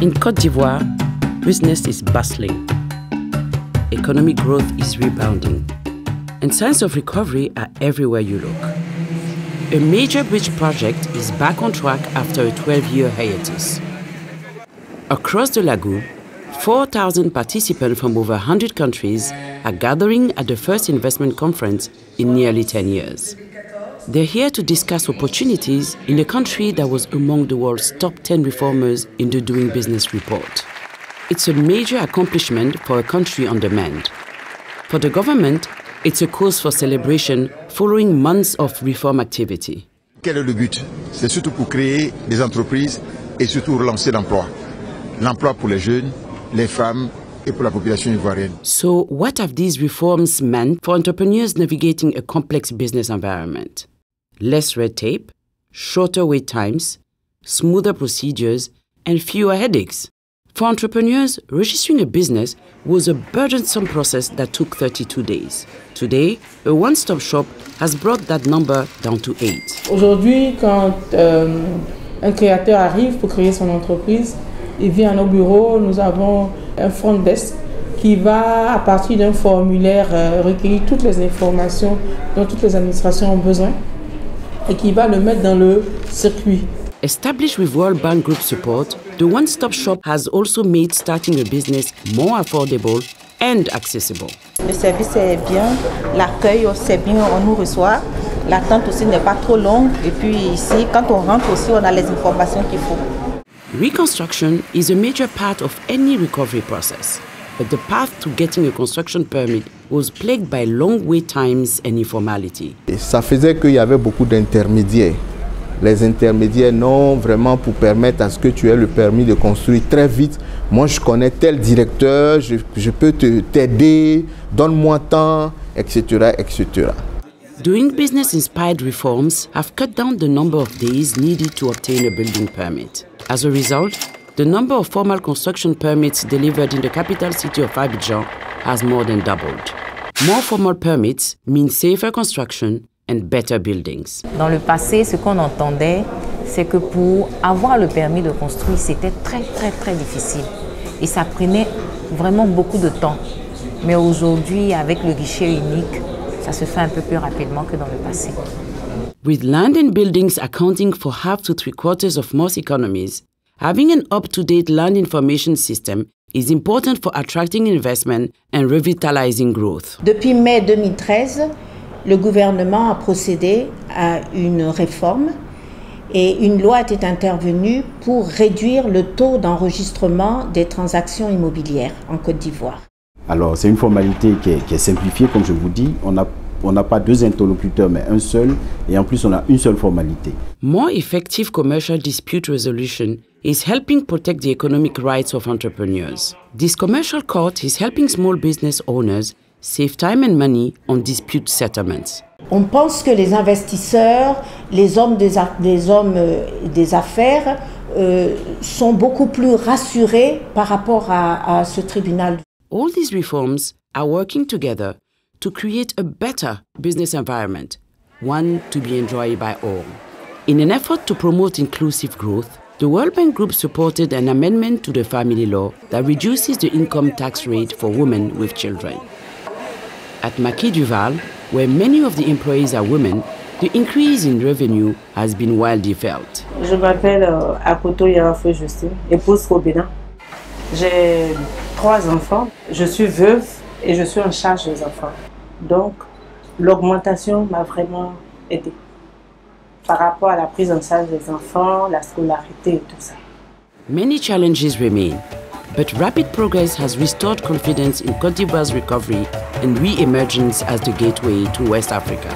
In Cote d'Ivoire, business is bustling. Economic growth is rebounding. And signs of recovery are everywhere you look. A major bridge project is back on track after a 12 year hiatus. Across the lagoon, 4,000 participants from over 100 countries are gathering at the first investment conference in nearly 10 years. They're here to discuss opportunities in a country that was among the world's top 10 reformers in the Doing Business report. It's a major accomplishment for a country on demand. For the government, it's a cause for celebration following months of reform activity. Quel est le but C'est surtout pour créer des entreprises et surtout relancer l'emploi. L'emploi pour les jeunes, les femmes et pour la population ivoirienne. So, what have these reforms meant for entrepreneurs navigating a complex business environment? Less red tape, shorter wait times, smoother procedures, and fewer headaches. For entrepreneurs, registering a business was a burdensome process that took 32 days. Today, a one stop shop has brought that number down to 8. Aujourd'hui, quand euh, un créateur arrive pour créer son entreprise, il vient à nos bureaux, nous avons un front desk qui va, à partir d'un formulaire, euh, recueillir toutes les informations dont toutes les administrations ont besoin et qui va le mettre dans le circuit. Established with World Bank Group support, the One Stop Shop has also made starting a business more affordable and accessible. Le service est bien, l'accueil c'est bien, on nous reçoit, l'attente aussi n'est pas trop longue et puis ici, quand on rentre aussi, on a les informations qu'il faut. Reconstruction is a major part of any recovery process, but the path to getting a construction permit was plagued by long wait times and informality. Et ça faisait qu'il y avait beaucoup d'intermédiaires. Les intermédiaires, non, vraiment pour permettre à ce que tu aies le permis de construire très vite. Moi, je connais tel directeur, je, je peux t'aider, donne-moi temps, etc., etc. Doing business inspired reforms have cut down the number of days needed to obtain a building permit. As a result, the number of formal construction permits delivered in the capital city of Abidjan has more than doubled. More formal permits mean safer construction and better buildings. Dans le passé, ce qu'on entendait, c'est que pour avoir le permis de construire, c'était très très très difficile. Et ça prenait vraiment beaucoup de temps. Mais aujourd'hui, avec le guichet unique, ça se fait un peu plus rapidement que dans le passé. With land and buildings accounting for half to three quarters of most economies, having an up to date land information system is important for attracting investment and revitalizing growth. Depuis mai 2013, le gouvernement a procédé à une réforme et une loi était intervenue pour réduire le taux d'enregistrement des transactions immobilières en Côte d'Ivoire. Alors, c'est une formalité qui est, qui est, simplifiée, comme je vous dis. On n'a on n'a pas deux interlocuteurs, mais un seul, et en plus, on a une seule formalité. More effective commercial dispute resolution is helping protect the economic rights of entrepreneurs. This commercial court is helping small business owners save time and money on dispute settlements. On pense que les investisseurs, les hommes des, hommes euh, des affaires euh, sont beaucoup plus rassurés par rapport à, à ce tribunal. All these reforms are working together to create a better business environment, one to be enjoyed by all. In an effort to promote inclusive growth, the World Bank Group supported an amendment to the family law that reduces the income tax rate for women with children. At Maquis Duval, where many of the employees are women, the increase in revenue has been widely felt. Je m'appelle euh, Akoto Yarafou Justine, épouse Robina. J'ai trois enfants. Je suis veuve et je suis en charge des enfants. Donc, l'augmentation m'a vraiment aidé par rapport à la prise en charge des enfants, la scolarité et tout ça. Many challenges remain, but rapid progress has restored confidence in Cote d'Ivoire's recovery and re-emergence as the gateway to West Africa.